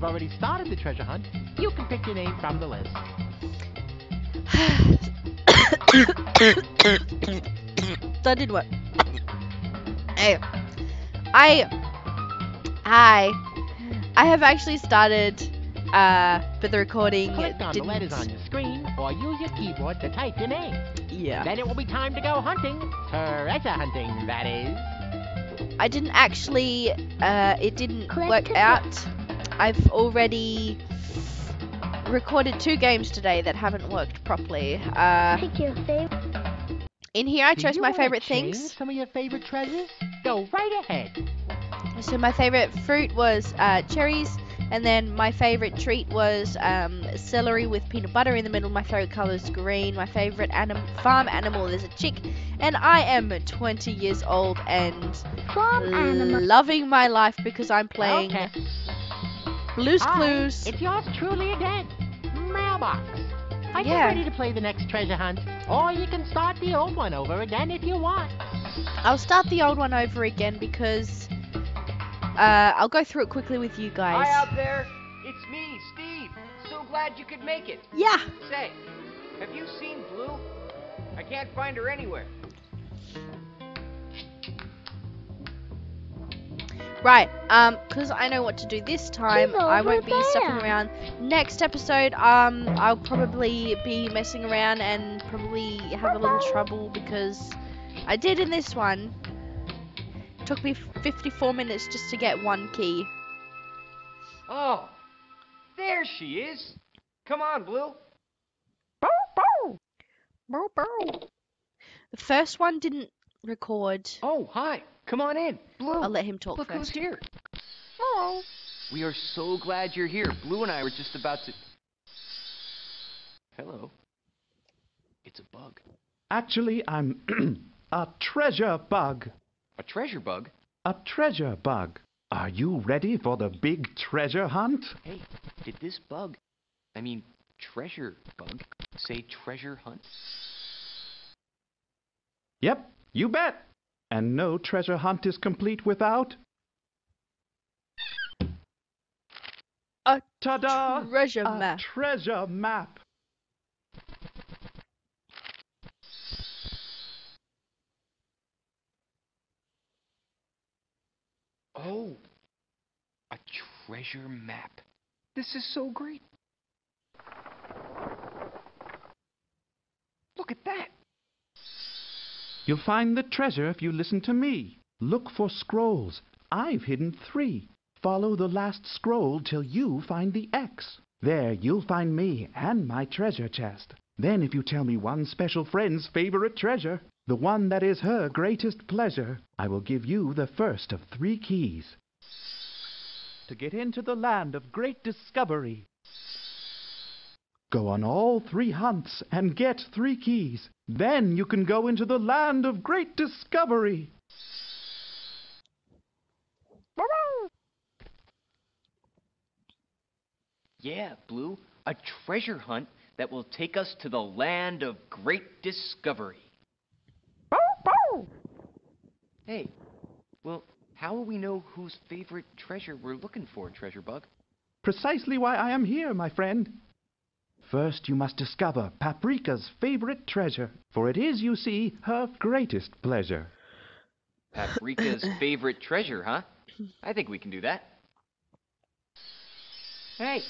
you've already started the treasure hunt, you can pick your name from the list. that did what? Hey, I, I, I have actually started, uh, but the recording Click on the didn't. letters on your screen or use your keyboard to type your name. Yeah. Then it will be time to go hunting. Treasure hunting, that is. I didn't actually, uh, it didn't Click work out. I've already recorded two games today that haven't worked properly. Uh, Pick your favorite. in here I chose my favorite things. Some of your favorite treasures? Go right ahead. So my favorite fruit was uh, cherries, and then my favorite treat was um, celery with peanut butter in the middle. My favorite color is green. My favorite anim- farm animal is a chick, and I am 20 years old and Farm animal. loving my life because I'm playing Okay. Blue's Hi, Clues. It's yours truly again. Mailbox. You Yeah. ready to play the next treasure hunt? Or you can start the old one over again if you want. I'll start the old one over again because uh, I'll go through it quickly with you guys. Hi out there. It's me, Steve. So glad you could make it. Yeah. Say, have you seen Blue? I can't find her anywhere. Right, um, because I know what to do this time, She's I won't be stuffing there. around. Next episode, um, I'll probably be messing around and probably have a little trouble because I did in this one. It Took me 54 minutes just to get one key. Oh, there she is. Come on, Blue. The first one didn't record. Oh, hi. Come on in. Blue. I'll let him talk Look who's first. here. We are so glad you're here. Blue and I were just about to. Hello. It's a bug. Actually, I'm a treasure bug. A treasure bug? A treasure bug. Are you ready for the big treasure hunt? Hey, did this bug, I mean, treasure bug, say treasure hunt? Yep, you bet. And no treasure hunt is complete without. A Ta-da! treasure a map. treasure map. Oh, a treasure map. This is so great. Look at that. You'll find the treasure if you listen to me. Look for scrolls. I've hidden three. Follow the last scroll till you find the X. There you'll find me and my treasure chest. Then if you tell me one special friend's favorite treasure, the one that is her greatest pleasure, I will give you the first of three keys. To get into the land of great discovery. Go on all three hunts and get three keys. Then you can go into the land of great discovery. Yeah, Blue, a treasure hunt that will take us to the land of great discovery. Hey, well, how will we know whose favorite treasure we're looking for, Treasure Bug? Precisely why I am here, my friend. First, you must discover Paprika's favorite treasure, for it is, you see, her greatest pleasure. Paprika's favorite treasure, huh? I think we can do that. Hey,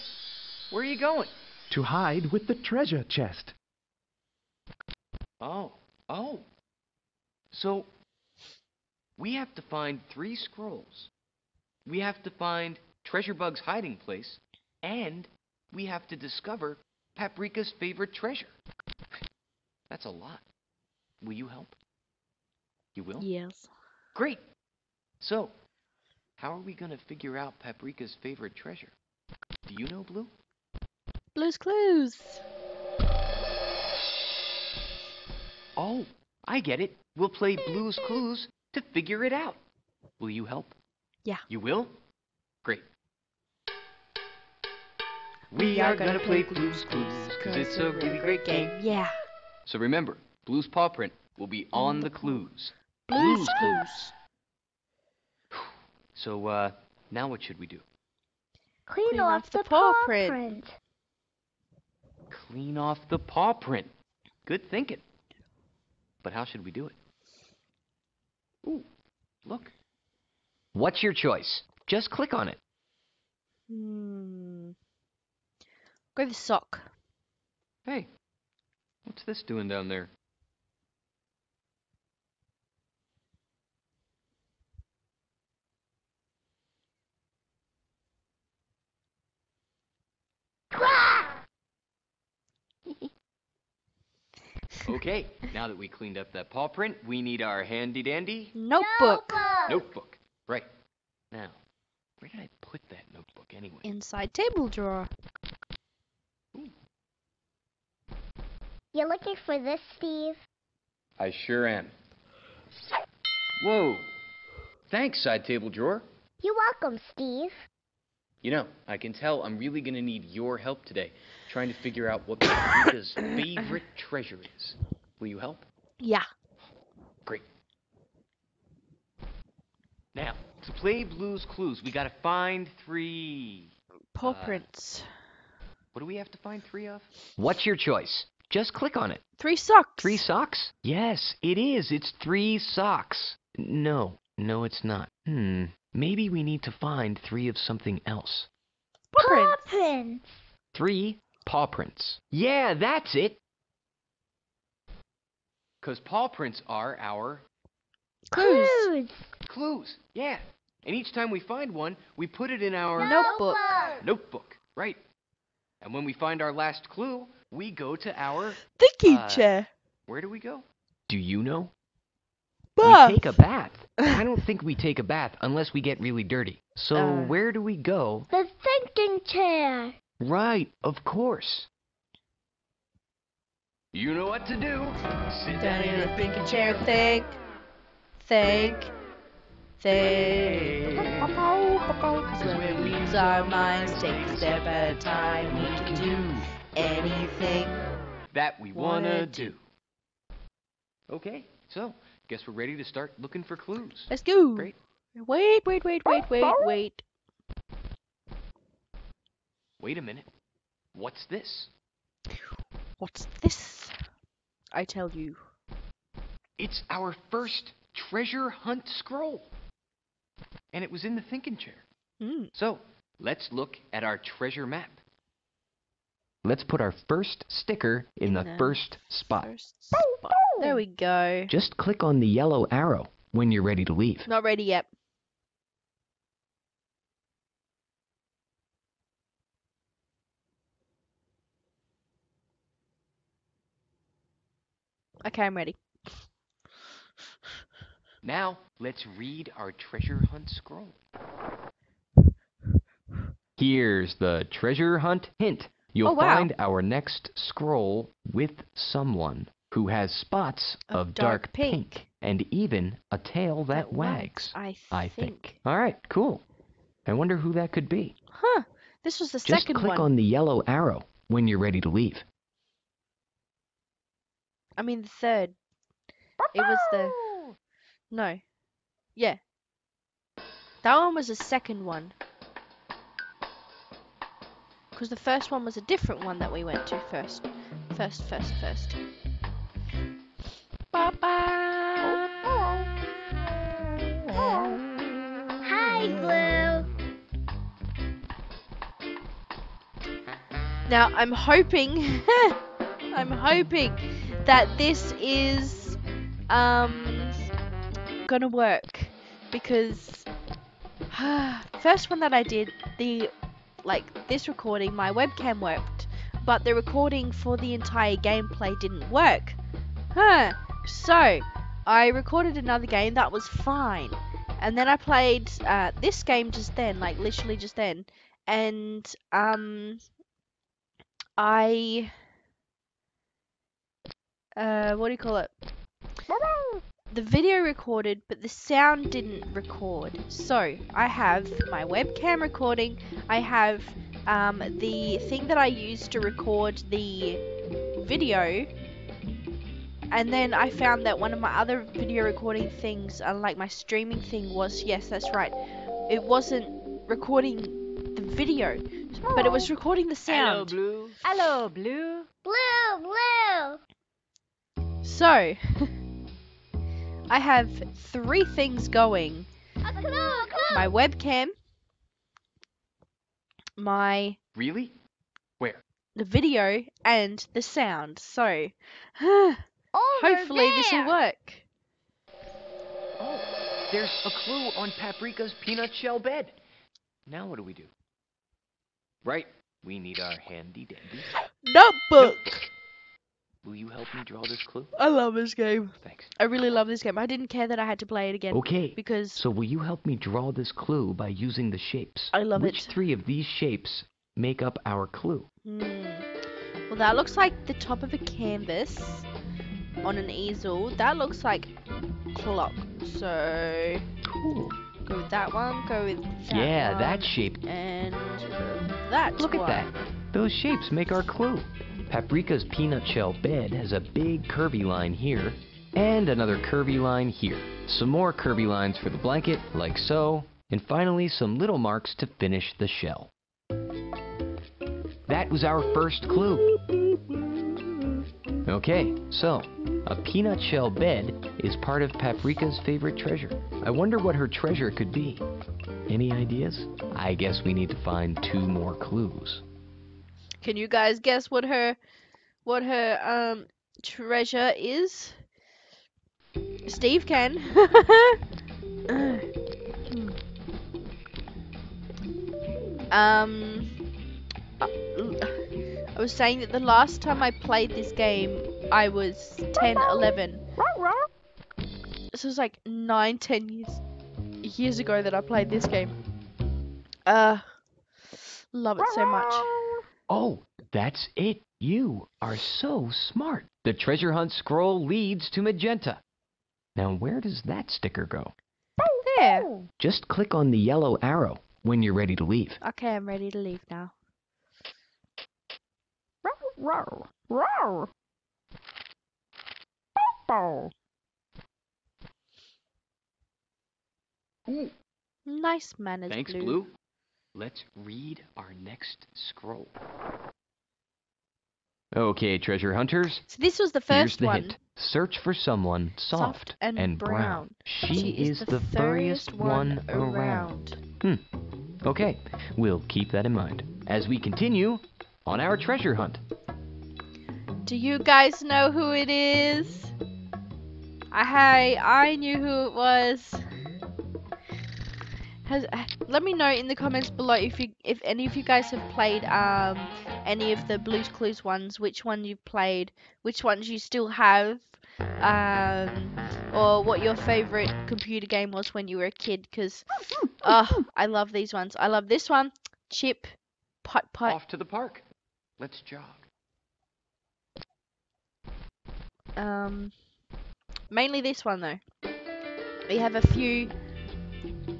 where are you going? To hide with the treasure chest. Oh, oh. So, we have to find three scrolls. We have to find Treasure Bug's hiding place, and we have to discover Paprika's favorite treasure. That's a lot. Will you help? You will? Yes. Great. So, how are we going to figure out Paprika's favorite treasure? Do you know, Blue? Blue's Clues. Oh, I get it. We'll play Blue's Clues to figure it out. Will you help? Yeah. You will? Great. We are gonna play Blues Clues, cause it's a really great game. Yeah. So remember, Blue's paw print will be on the clues. Blues Blues Clues. So, uh, now what should we do? Clean, Clean off, off the the, paw paw print. print. Clean off the paw print. Good thinking. But how should we do it? Ooh, look. What's your choice? Just click on it. Hmm. Go the sock. Hey, what's this doing down there? Okay, now that we cleaned up that paw print, we need our handy dandy Notebook. notebook. Right. Now, where did I put that notebook anyway? Inside table drawer. You're looking for this, Steve? I sure am. Whoa. Thanks, side table drawer. You're welcome, Steve. You know, I can tell I'm really gonna need your help today, trying to figure out what Paprika's favorite treasure is. Will you help? Yeah. Great. Now, to play Blues Clues, we gotta find three. Paw Uh, prints. What do we have to find three of? What's your choice? Just click on it. Three socks. Three socks? Yes, it is. It's three socks. No, no, it's not. Hmm. Maybe we need to find three of something else. Paw prints. Paw prints. prints. Three paw prints. Yeah, that's it. Because paw prints are our Clues. Clues. clues. Yeah. And each time we find one, we put it in our Notebook. notebook. Right. And when we find our last clue, we go to our. Thinking Uh, chair. Where do we go? Do you know? Bath. We take a bath. I don't think we take a bath unless we get really dirty. So Uh. where do we go? The thinking chair. Right, of course. You know what to do. Sit Down in a thinking chair. Think. Think. Think. Cause when we use our minds, take a step at a time, we can do anything. that we wanna wanna do. Okay, so guess we're ready to start looking for clues. Let's go. Great. Wait, wait, wait, wait, wait, wait. Wait a minute. What's this? What's this? I tell you. It's our first treasure hunt scroll. And it was in the thinking chair. Hmm. So, let's look at our treasure map. Let's put our first sticker in, In the, the first spot. First spot. There we go. Just click on the yellow arrow when you're ready to leave. Not ready yet. Okay, I'm ready. Now, let's read our treasure hunt scroll. Here's the treasure hunt hint. You'll Oh, wow. find our next scroll with someone who has spots Of of, dark dark, pink. pink. and even a tail that, wags. I, I think. think. All right, cool. I wonder who that could be. Huh. This was the Just second click on the yellow arrow when you're ready to leave. I mean the third. It was the no. Yeah. That one was the second one. Because the first one was a different one that we went to first. First, first, first. Ba-ba. Hi, Blue. Now I'm hoping, I'm hoping that this is um gonna work because first one that I did the like this recording my webcam worked but the recording for the entire gameplay didn't work. Huh. So I recorded another game that was fine and then I played uh, this game just then like literally just then and um I uh what do you call it? The video recorded but the sound didn't record. So, I have my webcam recording, I have um, the thing that I used to record the video, and then I found that one of my other video recording things, unlike my streaming thing, was yes, that's right, it wasn't recording the video, but it was recording the sound. Hello, Blue. Hello, Blue. Blue, blue. So, I have three things going A clue, a clue. my webcam, my Really? Where? the video, and the sound. So, Over hopefully this will work. Oh, there's a clue on Paprika's peanut shell bed. Now what do we do? Right, we need our handy dandy. Notebook! Help me draw this clue? I love this game. Thanks. I really love this game. I didn't care that I had to play it again Okay, because so will you help me draw this clue by using the shapes? I love it. Which three of these shapes make up our clue? Hmm. Well, that looks like the top of a canvas on an easel. That looks like clock. So Cool. go with that one. Go with that yeah, one, that shape. and that. Look at that. Those shapes make our clue. Paprika's peanut shell bed has a big curvy line here, and another curvy line here. Some more curvy lines for the blanket, like so, and finally some little marks to finish the shell. That was our first clue. Okay, so, a peanut shell bed is part of Paprika's favorite treasure. I wonder what her treasure could be. Any ideas? I guess we need to find two more clues. Can you guys guess what her what her um treasure is? Steve can. um I was saying that the last time I played this game I was 10 11. This was like 9 10 years years ago that I played this game. Uh love it so much. Oh, that's it. You are so smart. The treasure hunt scroll leads to magenta. Now, where does that sticker go? There. Just click on the yellow arrow when you're ready to leave. Okay, I'm ready to leave now. Nice manners, Thanks, Blue. Blue. Let's read our next scroll. Okay, treasure hunters. So this was the first Here's first the one. hint. Search for someone soft, Soft and brown. She, is, the furriest one around. Hmm. Okay, we'll keep that in mind as we continue on our treasure hunt. Do you guys know who it is? I I knew who it was. Has, let me know in the comments below if you if any of you guys have played um any of the Blue's Clues ones, which one you've played, which ones you still have, um, or what your favorite computer game was when you were a kid. Because, oh, I love these ones. I love this one, Chip, Putt Putt. Off to the park. Let's jog. Um, mainly this one though. We have a few.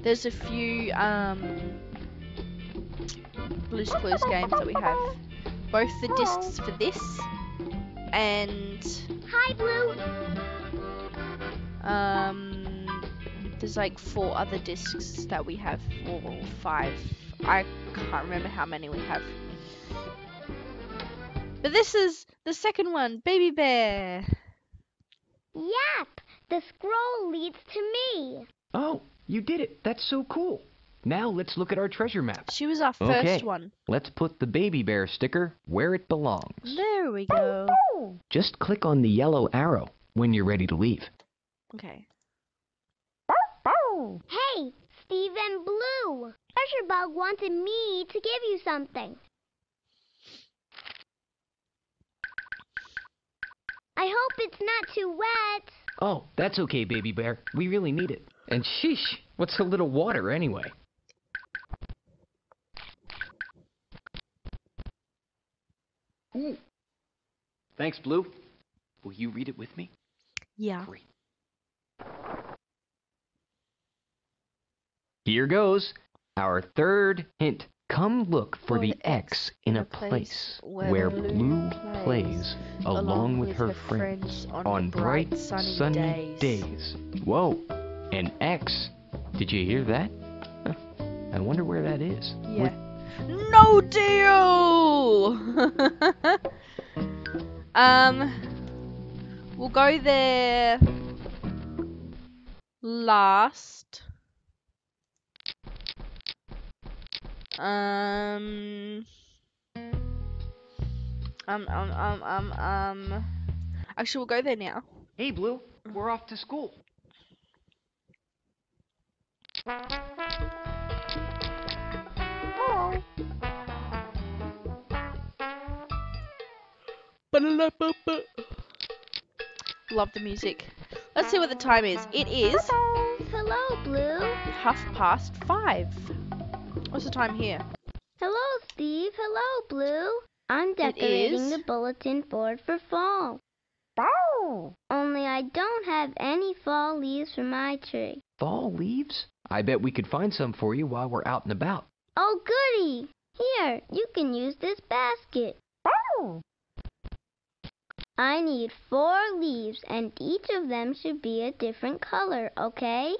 There's a few um Blue's Clues games that we have. Both the discs for this and Hi, Blue. um there's like four other discs that we have or five. I can't remember how many we have. But this is the second one, Baby Bear. Yep. The scroll leads to me. Oh, you did it. That's so cool. Now let's look at our treasure map. She was our first Okay. one. Let's put the baby bear sticker where it belongs. There we go. Just click on the yellow arrow when you're ready to leave. Okay. Hey, Steve and Blue. Treasure Bug wanted me to give you something. I hope it's not too wet. Oh, that's okay, baby bear. We really need it. And sheesh, what's a little water anyway? Ooh. Thanks, Blue. Will you read it with me? Yeah. Great. Here goes. Our third hint Come look for the X in a place where Blue plays, along with her friends on bright sunny days. Whoa, an X. Did you hear that? Huh. I wonder where that is. Yeah. No deal. um, we'll go there last. Um. Um, um, um, um, um. Actually, we'll go there now. Hey, Blue, we're off to school. Love the music. Let's see what the time is. It is Hello, Blue. half past five. What's the time here? Hello, Steve. Hello, Blue. I'm decorating the bulletin board for fall. Only I don't have any fall leaves for my tree. Fall leaves? I bet we could find some for you while we're out and about. Oh, goody! Here, you can use this basket. I need four leaves, and each of them should be a different color, okay?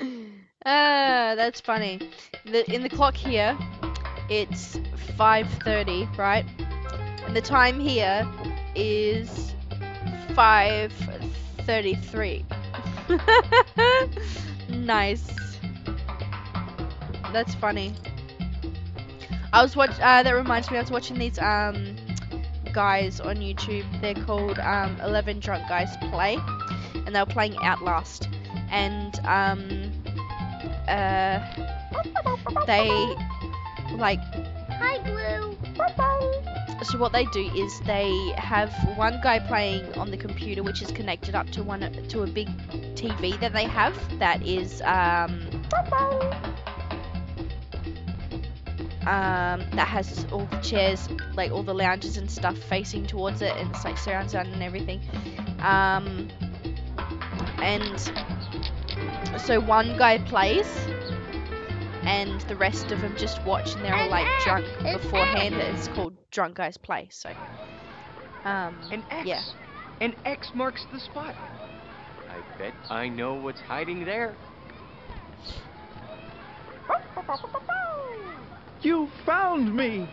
Ah, that's funny. The, in the clock here, it's 5:30, right? And the time here is 5:33. nice. That's funny. I was watch. Uh, that reminds me. I was watching these um guys on YouTube. They're called um 11 Drunk Guys Play, and they were playing Outlast. And um uh they like Hi, Blue. so what they do is they have one guy playing on the computer which is connected up to one to a big TV that they have that is um um that has all the chairs like all the lounges and stuff facing towards it and it's like surround sound and everything um and so one guy plays and the rest of them just watch and they're all like drunk beforehand X. it's called drunk guys play so um An X. yeah An X marks the spot. I bet I know what's hiding there. You found me!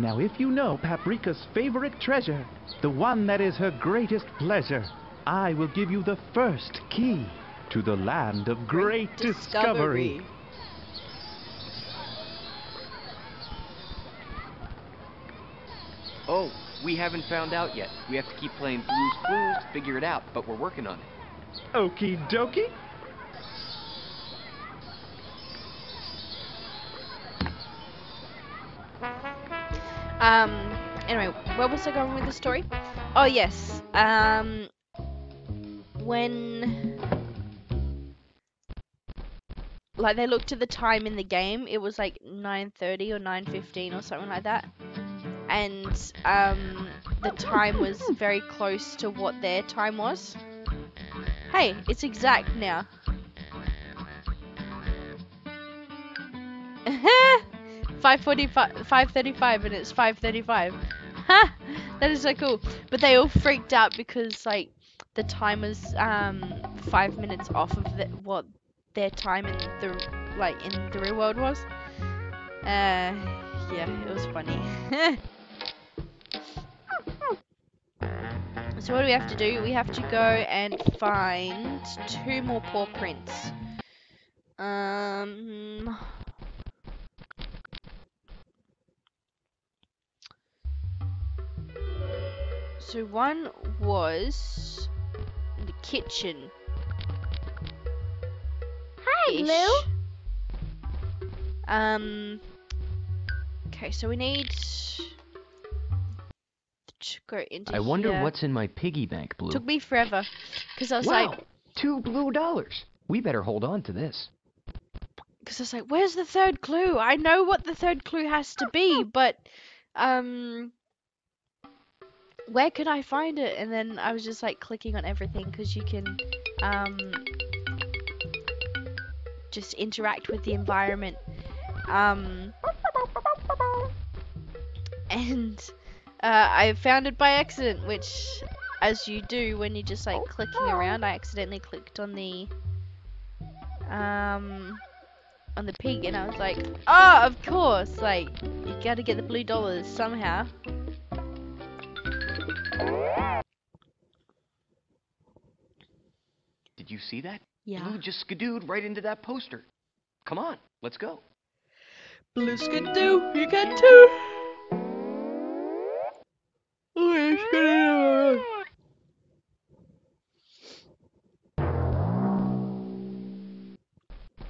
Now, if you know Paprika's favorite treasure, the one that is her greatest pleasure, I will give you the first key to the land of great, discovery. Oh, we haven't found out yet. We have to keep playing Blues Clues to figure it out, but we're working on it. Okie dokie. Um. Anyway, where was I going with the story? Oh yes. Um. When. Like they looked at the time in the game, it was like 9:30 or 9:15 or something like that, and um, the time was very close to what their time was. Hey, it's exact now. 545 535 and it's 535 ha that is so cool. But they all freaked out because like the time was um five minutes off of the, what their time in the like in the real world was. Uh yeah it was funny. So what do we have to do? We have to go and find two more paw prints. Um So one was in the kitchen. Hi, Blue. Um. Okay, so we need to go into. I wonder here. what's in my piggy bank, Blue. Took me forever, because I was wow, like, two blue dollars. We better hold on to this. because I was like, where's the third clue? I know what the third clue has to be, but um, where could I find it? And then I was just like clicking on everything because you can um, just interact with the environment. Um, and uh, I found it by accident, which, as you do when you're just like clicking around, I accidentally clicked on the um on the pig, and I was like, oh, of course, like you gotta get the blue dollars somehow. Did you see that? Yeah. Blue just skidooed right into that poster. Come on, let's go. Blue skidoo, you got two.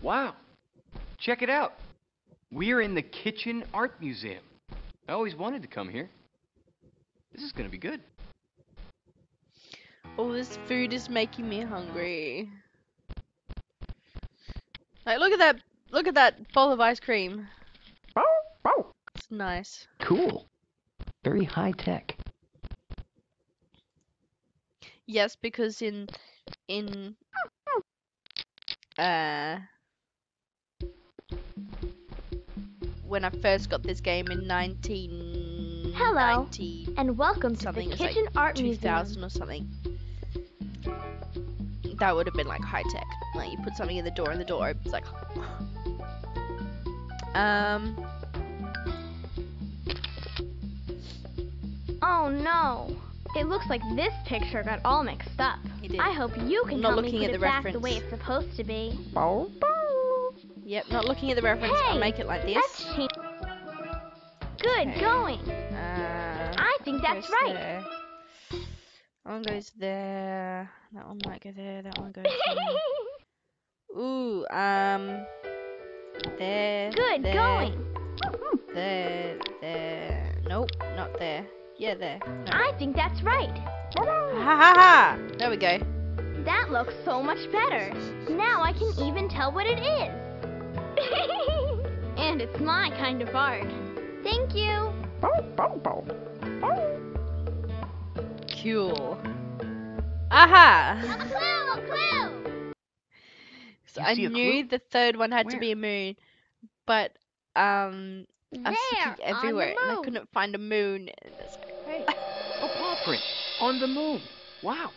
Wow. Check it out. We're in the Kitchen Art Museum. I always wanted to come here. This is going to be good. Oh, this food is making me hungry. Like, look at that! Look at that bowl of ice cream. It's nice. Cool. Very high tech. Yes, because in in uh when I first got this game in 1990 And welcome to the is like Kitchen Art 2000 Museum. or something. That would have been like high tech. Like you put something in the door and the door opens like Um Oh no. It looks like this picture got all mixed up. It did. I hope you can Not help me looking put at it the back the way it's supposed to be. Yep, not looking at the reference, I'll Hey, make it like this. That's cha- Good Okay. going. Uh, I think that's right. there. That one goes there. That one might go there. That one goes there. Ooh, um, there. Good there, going. There, there. Nope, not there. Yeah, there. No. I think that's right. Ha ha ha! There we go. That looks so much better. Now I can even tell what it is. and it's my kind of art. Thank you. Cool. Aha! A clue, a clue. So You I knew clue? the third one had to be a moon, but um, I was looking everywhere and I couldn't find a moon. And it's like, hey. A paw print on the moon. Wow.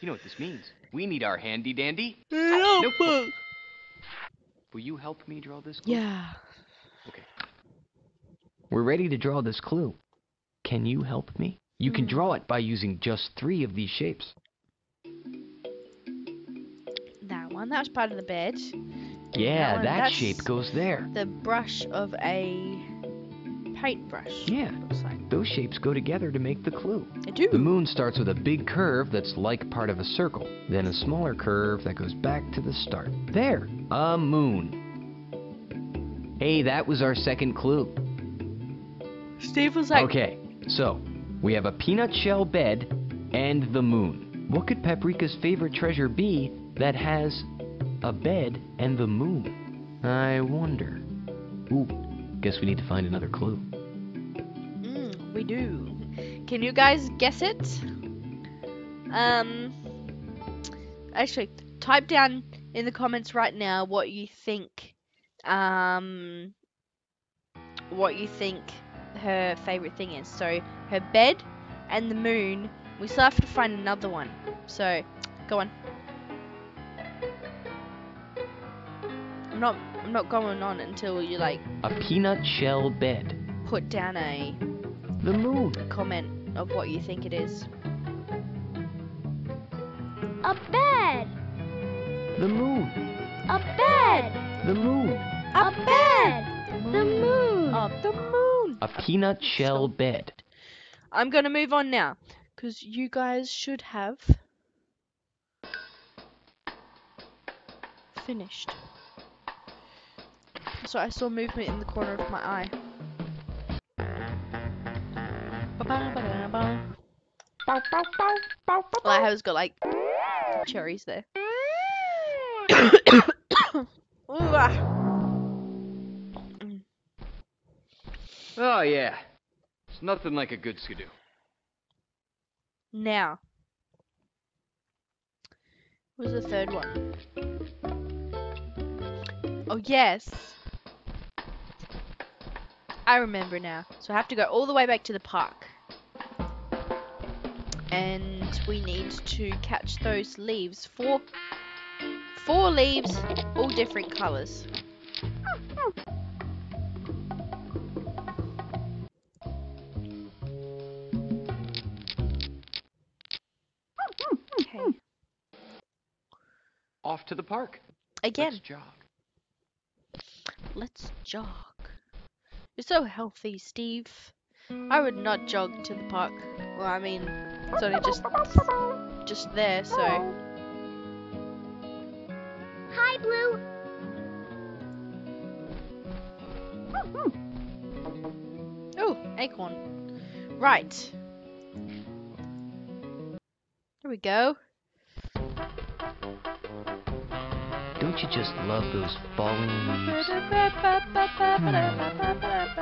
You know what this means? We need our handy dandy. Notebook. Will you help me draw this clue? Yeah. Okay. We're ready to draw this clue. Can you help me? You can Hmm. draw it by using just three of these shapes. That one, that was part of the bed. Yeah, one, that shape goes there. The brush of a paintbrush. Yeah. Like. Those shapes go together to make the clue. I do. The moon starts with a big curve that's like part of a circle, then a smaller curve that goes back to the start. There, a moon. Hey, that was our second clue. Steve was like, Okay, so we have a peanut shell bed and the moon. What could Paprika's favorite treasure be that has a bed and the moon? I wonder. Ooh, guess we need to find another clue. mm, we do. Can you guys guess it? Um, actually, type down in the comments right now what you think. Um, what you think her favorite thing is. So her bed and the moon. We still have to find another one. So, go on. I'm not. I'm not going on until you like A peanut shell bed. put down a The moon. comment of what you think it is. A bed. The moon. A bed. The moon. A bed. The moon. Of the moon. A peanut shell bed. I'm gonna move on now, cause you guys should have finished. So I saw movement in the corner of my eye. Ba-ba-ba-da-ba. Got like cherries there. Ooh, ah. Oh, yeah. It's nothing like a good skidoo. Now. What was the third one? Oh, yes. I remember now. So I have to go all the way back to the park. And we need to catch those leaves. Four, four leaves, all different colours. To the park. Again. Let's jog. Let's jog. You're so healthy, Steve. I would not jog to the park. Well, I mean, it's only just just there, so Hi, Blue. oh, acorn. Right. There we go. Just love those falling leaves?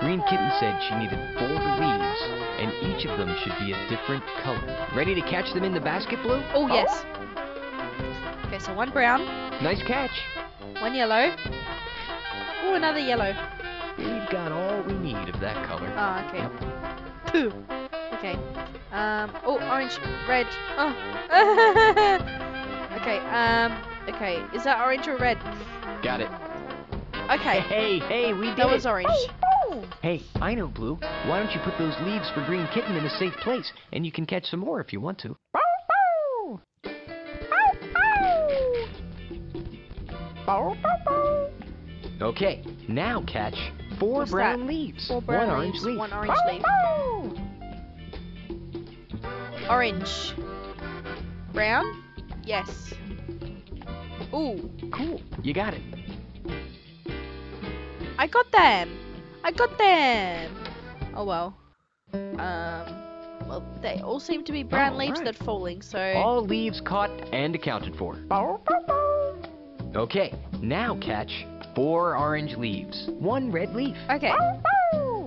Green Kitten said she needed four leaves, and each of them should be a different color. Ready to catch them in the basket, Blue? Oh yes. Okay, so one brown, Nice catch. one yellow. Oh, another yellow. We've got all we need of that color. Oh, okay. Pooh. Okay. Um. Oh, orange, red. Oh. okay. Um. Okay. Is that orange or red? Got it. Okay. Hey, hey, we did That was it. orange. Hey, I know, Blue. Why don't you put those leaves for Green Kitten in a safe place, and you can catch some more if you want to. Okay, now catch four What's brown that? leaves. Four brown one orange leaf. one orange leaf. Orange. Brown? Yes. Ooh, Cool, you got it. I got them. I got them. Oh well. Um. Well, they all seem to be brown Oh, leaves right. that are falling. So. All leaves caught and accounted for. Okay, now catch four orange leaves. One red leaf. Okay.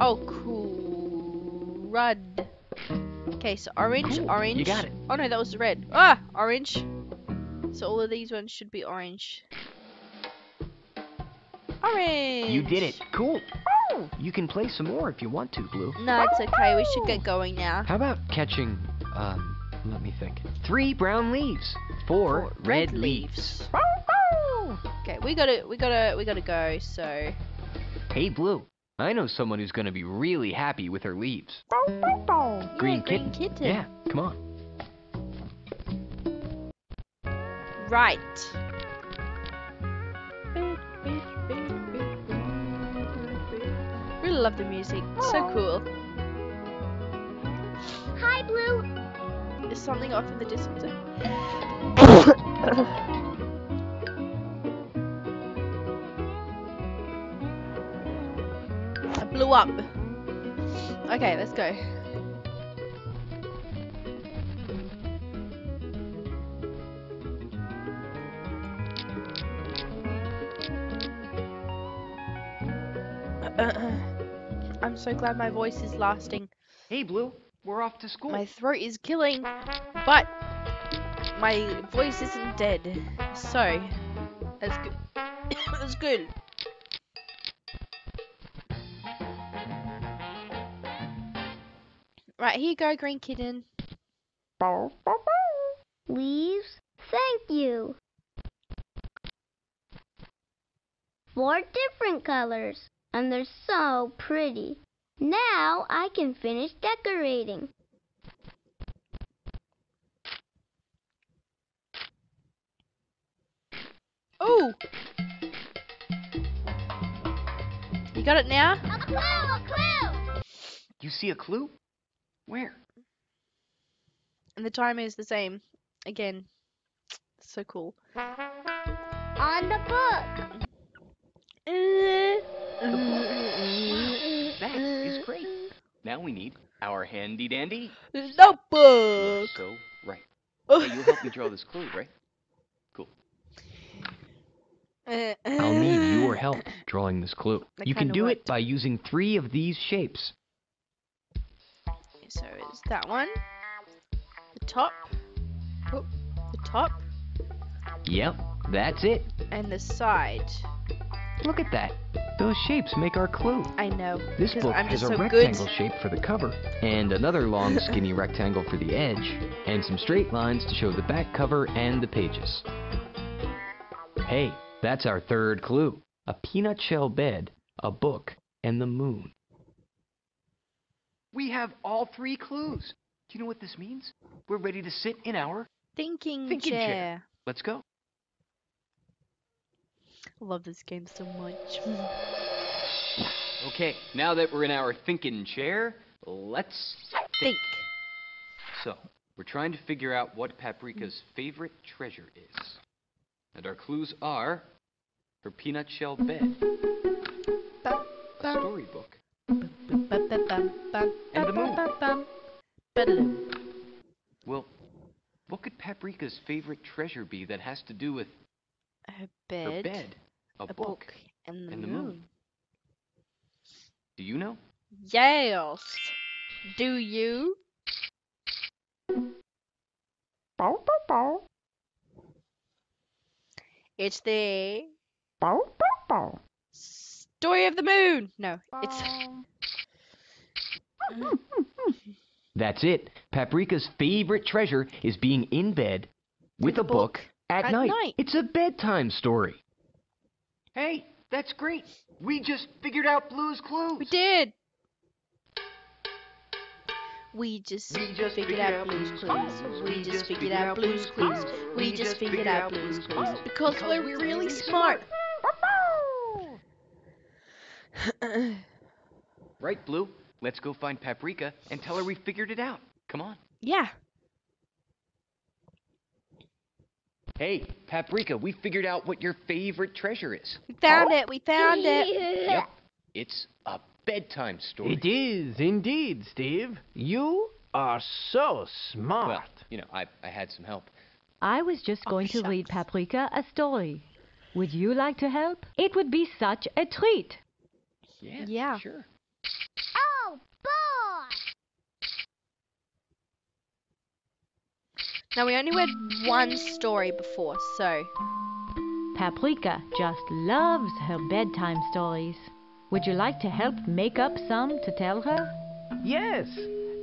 Oh, cool. Red. Okay, so orange, Cool, orange. you got it. Oh no, that was red. Ah, orange. So all of these ones should be orange. Orange. You did it. Cool. You can play some more if you want to, Blue. No, it's okay. We should get going now. How about catching, um, let me think. Three brown leaves. Four, Four red, leaves. Okay, we gotta, we gotta, we gotta go. So. Hey, Blue. I know someone who's gonna be really happy with her leaves. Yeah, Green green kitten. kitten. Yeah, come on. Right. Really love the music. So oh. cool. Hi, Blue. Is something off in the distance? I blew up. Okay, let's go. So glad my voice is lasting. Hey, Blue. We're off to school. My throat is killing, but my voice isn't dead. So, that's good. that's good. Right, here you go, green kitten. Leaves, thank you. Four different colors, and they're so pretty. Now I can finish decorating. Ooh! You got it now? A clue, a clue! You see a clue? Where? And the timer is the same. Again. So cool. On the book. Eh. That is great. Now we need our handy dandy. Notebook! So, right. Hey, you'll help me draw this clue, right? Cool. Uh, I'll need uh. your help drawing this clue. I You can do would. it by using three of these shapes. So it's that one, the top. Oh, the top Yep, that's it. and the side. Look at that. Those shapes make our clue. I know. This book I'm has a so rectangle good. shape for the cover, and another long skinny rectangle for the edge, and some straight lines to show the back cover and the pages. Hey, that's our third clue. A peanut shell bed, a book, and the moon. We have all three clues. Do you know what this means? We're ready to sit in our... Thinking, Thinking chair. chair. Let's go. Love this game so much. Okay, now that we're in our thinking chair, let's Think. So, we're trying to figure out what Paprika's favorite treasure is. And our clues are her peanut shell bed, a storybook, And the moon. bum, bum, ba-da-dum. well, what could Paprika's favorite treasure be that has to do with Her bed, her bed, a, a book? book, and the, and the moon. moon. Do you know? Yes. Do you? It's the bow, bow, bow. story of the moon. No, it's That's it. Paprika's favorite treasure is being in bed with, a book, at, at night. night. It's a bedtime story. Hey, that's great. We just figured out Blue's clues. we did. We just We just figured out Blue's Clues. We just figured out Blue's Clues. We just figured out Blue's Clues because we're really smart. Right, Blue? Let's go find Paprika and tell her we figured it out. Come on. yeah. Hey, Paprika, we figured out what your favorite treasure is. We found oh. it. We found it. Yep. It's a bedtime story. It is indeed, Steve. You are so smart. Well, you know, I, I had some help. I was just Oh, going to read. Paprika a story. Would you like to help? It would be such a treat. Yeah. Yeah. Sure. Oh, boy! Now we only read one story before, so Paprika just loves her bedtime stories. Would you like to help make up some to tell her? yes.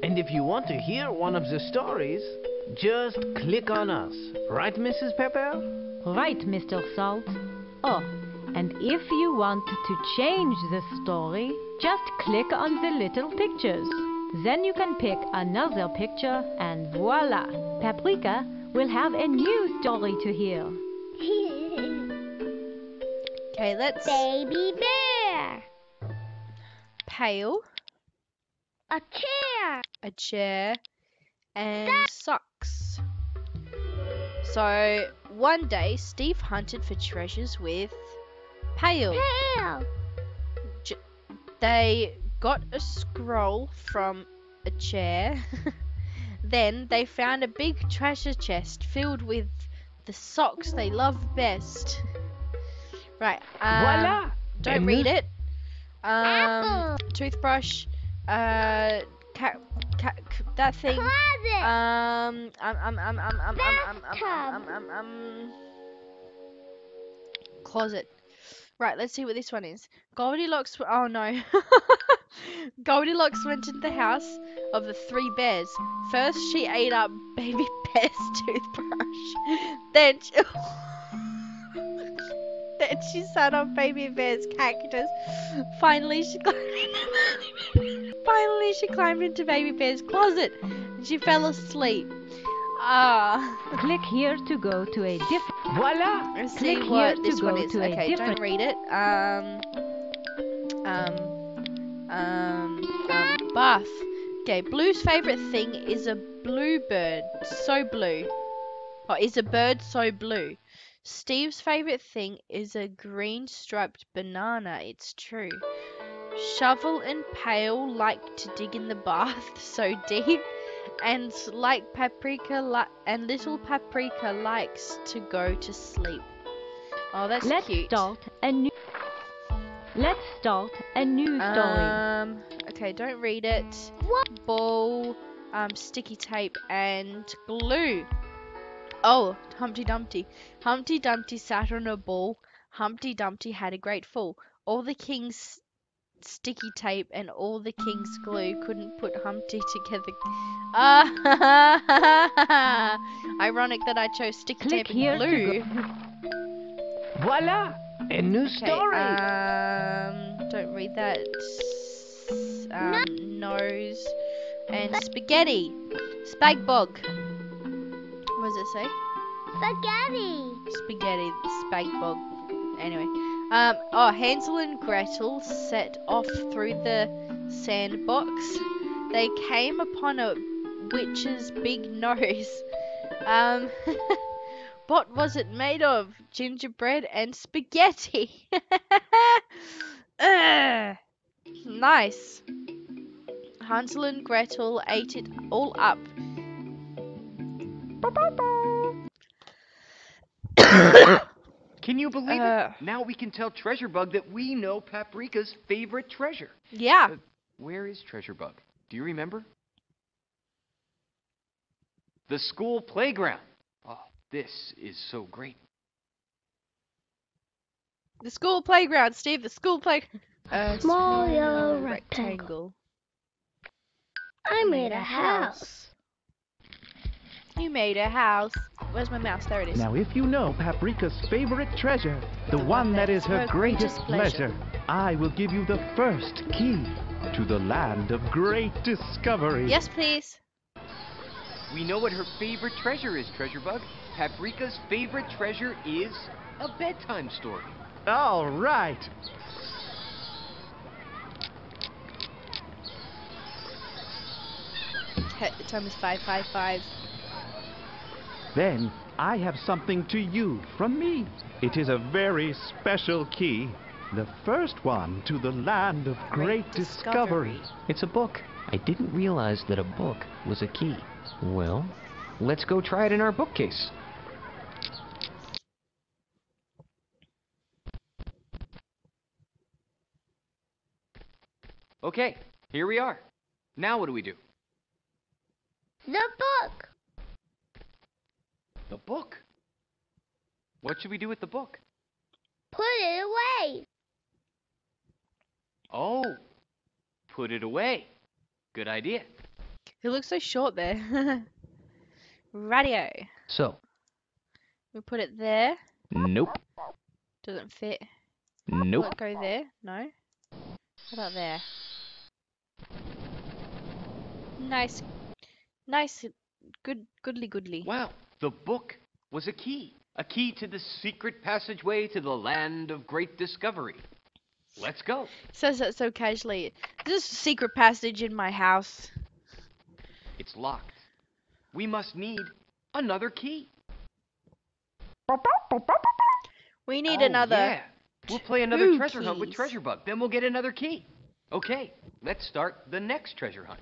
And if you want to hear one of the stories, just click on us. Right, Mrs. Pepper? Right, Mr. Salt. Oh, and if you want to change the story, just click on the little pictures. Then you can pick another picture, and voila! Paprika will have a new story to hear. okay, let's Baby bear! pail, A chair! a chair, and socks. So one day Steve hunted for treasures with pail. Tail! They got a scroll from a chair. then they found a big treasure chest filled with the socks they love best. right. Um, Voila! Don't And read it. Um, Apple! toothbrush. Uh, cat, cat, that thing. Closet! Um, um, um, um, um, um, um, um, um, um, um, um, closet. Right, let's see what this one is. Goldilocks. Oh no. Goldilocks went into the house of the three bears. First, she ate up baby bear's toothbrush. Then, she, then she sat on baby bear's cactus. Finally, she climbed Finally, she climbed into baby bear's closet. And she fell asleep. Ah. Click here to go to a different. Voila! Let's see Click what here to this one go is. to a Okay, don't read it. Um, um, um, um, bath. Okay, Blue's favorite thing is a blue bird. So blue. Or is a bird so blue? Steve's favorite thing is a green striped banana. It's true. Shovel and Pail like to dig in the bath so deep, and like Paprika li- and little Paprika likes to go to sleep. Oh, that's Let's cute. start a new. Let's start a new story. Um. Okay, don't read it. What? Ball. um, sticky tape, and glue. Oh, Humpty Dumpty. Humpty Dumpty sat on a ball. Humpty Dumpty had a great fall. All the king's sticky tape and all the king's glue couldn't put Humpty together. Ah, ironic that I chose sticky Click tape and to glue. Voila! A new Okay, story! um, don't read that. Um, nose and spaghetti. Spag bol. What does it say? Spaghetti. Spaghetti, spag bol. Anyway, um, oh, Hansel and Gretel set off through the sandbox. They came upon a witch's big nose. Um, what was it made of? Gingerbread and spaghetti. Ugh. Nice. Hansel and Gretel ate it all up. Can you believe Uh. it? Now we can tell Treasure Bug that we know Paprika's favorite treasure. Yeah. Uh, Where is Treasure Bug? Do you remember? The school playground. Oh, this is so great. The school playground, Steve. The school playground. A Small yellow rectangle. I made a house. You made a house. Where's my mouse? There it is. Now, if you know Paprika's favorite treasure, the, one that is her greatest pleasure, I will give you the first key to the land of great discovery. Yes, please. We know what her favorite treasure is, Treasure Bug. Paprika's favorite treasure is a bedtime story. All right. He- The time is five five five. Then I have something to you from me. It is a very special key. The first one to the land of great, discovery. It's a book. I didn't realize that a book was a key. Well, let's go try it in our bookcase. Okay, here we are. Now what do we do? The book. The book. What should we do with the book? Put it away. Oh, put it away. Good idea. It looks so short there. Radio. So, We put it there. nope, Doesn't fit. nope. Will it go there? No. How about there? Nice. Nice. Good. Goodly goodly. Wow, the book was a key. A key to the secret passageway to the land of great discovery. Let's go. Says that so casually. This secret passage in my house. It's locked. We must need another key. We need Oh, another. Yeah. We'll play another treasure hunt with. Treasure Bug. Then we'll get another key. Okay, let's start the next treasure hunt.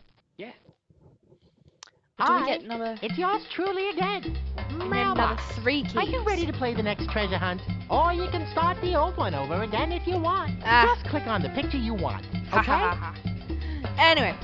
Do we get another? It's yours truly again, We Mama. three keys. Are you ready to play the next treasure hunt? Or you can start the old one over again if you want. Ah. Just click on the picture you want. Okay? Anyway,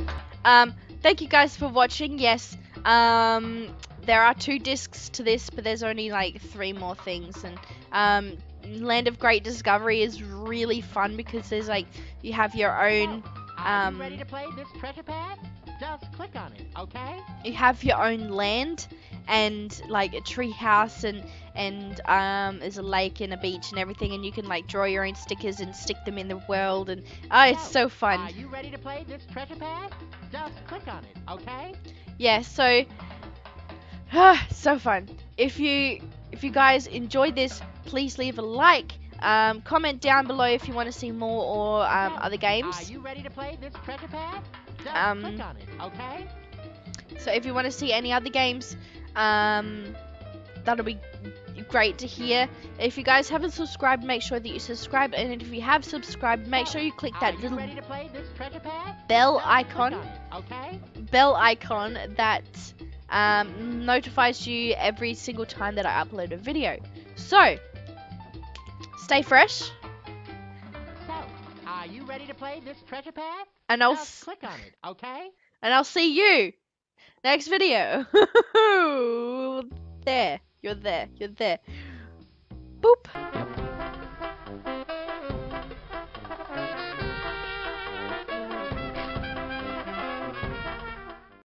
um, thank you guys for watching. Yes, um, there are two discs to this, but there's only like three more things. And um, Land of Great Discovery is really fun because there's like you have your own, Are um, you ready to play this treasure pad? Just click on it, okay? you have your own land and like a tree house and and um, there's a lake and a beach and everything, and you can like draw your own stickers and stick them in the world. And oh, it's so fun. Are you ready to play this treasure pad? Just click on it, okay? yeah so so fun if you if you guys enjoyed this please leave a like um, comment down below if you want to see more or um, other Are games you ready to play this treasure pad? Um, click on it, okay? so if you want to see any other games um, that'll be great to hear if you guys haven't subscribed make sure that you subscribe and if you have subscribed make sure you click that you little ready to play this treasure pad? bell icon okay? bell icon that um, notifies you every single time that I upload a video. So, stay fresh, So, are you ready to play this treasure pad? and I'll click on it, okay? and I'll see you Next video. there. You're there. You're there. Boop.